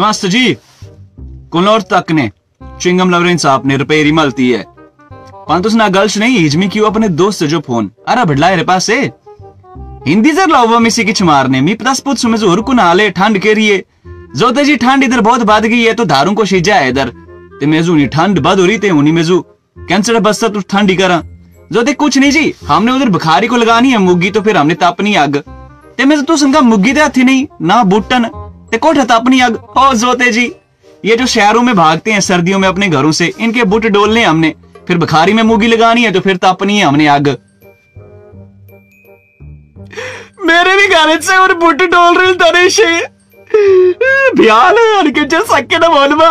नमस्ते जी। कुनौर तक ने? चिंगम लवरेन साहब ने रिपेयरी मलती है। पंतुस ना गल्श नहीं हिजमी क्यों अपने दोस्त से जो फ़ोन? अरे भडलाए रे पास। से हिंदी जर लाओ मिसी किच मारने। मी पता पुत सुमे ज़ोर को नाले ठंड के रिए जो ते जी ठंड इधर बहुत बढ़ गई है तो धारू को शिजा है इधर। ते मेजू नी ठंड बद हो रही ते उनी मेजू कैंसर बस तो ठंड ही करा। जो ते कुछ नहीं जी, हमने उधर बुखारी को लगानी है मुग्गी तो फिर हमने तापनी आग। ते मैं तू संगा मुग्गी ते हाथी नहीं, ना बुटन। ते कोठा आग? ओ जोते जी, ये जो शहरों में भागते हैं, सर्दियों में अपने घरों से, इनके बुट डोलने हमने। फिर बुखारी में मुगी लगानी है तो फिर तापनी है हमने आग। मेरे भी घर से और बुट डोल रहे से भ्याल हरके जा सके ना बोलवा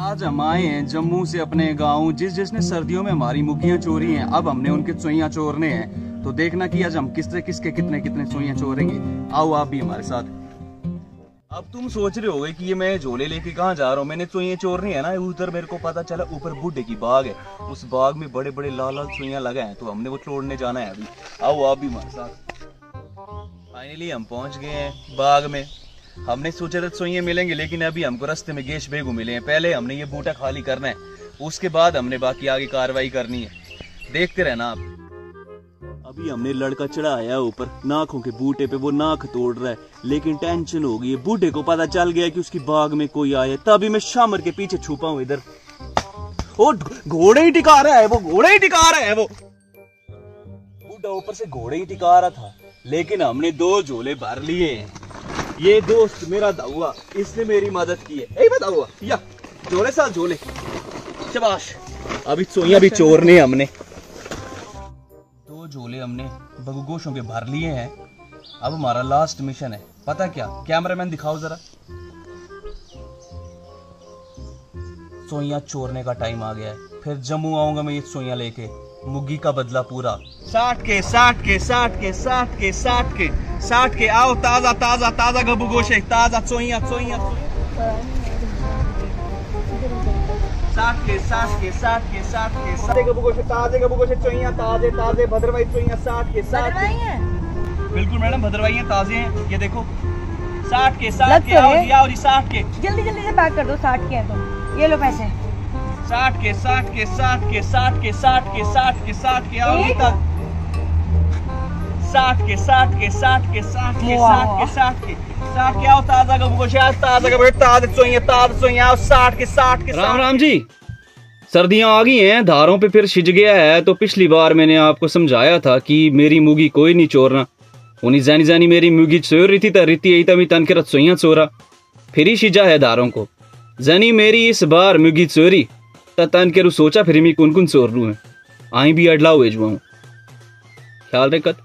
आज हम आए हैं जम्मू से अपने गाँव, जिस जिसने सर्दियों में हमारी मुगियाँ चोरी हैं, अब हमने उनके चोइयाँ चोरने हैं। तो देखना कि आज हम किससे किसके कितने कितने चोइयाँ चोरेंगे। आओ आप भी हमारे साथ। अब तुम सोच रहे होगे कि ये मैं झोले लेके कहाँ जा रहा हूँ? मैंने चोइयाँ चोरनी है ना उधर मेरे को पता चला ऊपर बुढ़े की बाग है। उस बाग में बड़े बड़े लाल लाल चोइयाँ लगे हैं तो हमने वो तोड़ने जाना है अभी। आओ आप भी हमारे साथ। फाइनली हम पहुँच गए हैं बाग में। हमने सोचा था सोइए मिलेंगे, लेकिन अभी हमको रास्ते में गेश बेगू मिले हैं। पहले हमने ये बूटा खाली करना है, उसके बाद हमने बाकी आगे कार्रवाई करनी है। देखते रहना आप। अभी हमने लड़का चढ़ाया ऊपर। नाखों के बूटे पे वो नाक तोड़ रहा है। लेकिन टेंशन हो गई है। बूढ़े को पता चल गया कि उसकी बाग में कोई आया तभी मैं शामर के पीछे छुपा हूँ इधर। वो घोड़े ही टिका रहा है वो, घोड़े ही टिका रहा है वो। बूढ़ा ऊपर से घोड़े ही टिका रहा था। लेकिन हमने दो झोले भर लिए। ये दोस्त मेरा दाऊआ, इसने मेरी मदद की है। बताओ या, झोले साथ झोले। शबाश, अभी सोइया भी चोरने हमने। दो झोले हमने बगुगोशों के भर लिए हैं। अब हमारा लास्ट मिशन है। पता क्या? कैमरामैन दिखाओ जरा। सोइया चोरने का टाइम आ गया है। फिर जम्मू आऊँगा मैं ये सोइया लेके। मुग्गी का बदला पूरा। साठ के साठ के साठ के साठ के साठ के साठ के आओ, ताज़ा ताज़ा ताज़ा गबू गोशे ताज़ा सोइया सोइया। साठ के साठ के साठ के साठ के साठ गबू गोशे ताजे गबू गोशे चोइया ताजे ताजे भद्रवाई चोइया साठ के साठ बिल्कुल मैडम भद्रवाई हैं ताजे है ये देखो साठ के साठ के तो आओ जी आओ जी साठ के जल्दी जल्दी से पैक कर दो साठ के हैं तो ये लो पैसे साठ के साठ के साठ के साठ के साठ के साठ के साठ के आओ तक साठ के साठ के साठ के साठ के साठ के साठ के। साठ के आओ ताज़ा का बुको शायद ताज़ा का बेटा ताज़ा चोइया ताज़ा चोइया आओ साठ के साठ के राम राम जी। सर्दियाँ आ गई हैं धारों पे फिर छिज गया है तो पिछली बार मैंने आपको समझाया था कि मेरी मुगी कोई नहीं चोरना उन्हीं जानी जानी मेरी मुगी चोर रही थी रीति यही तमी तन के रसोइयाँ चोरा। फिर ही छिजा है धारों को। जनी मेरी इस बार मुगी चोरी त तन के रू सोचा फिर मी कुन कुन चोर रू है। आई भी अडला हुए जुआ ख्याल रखत।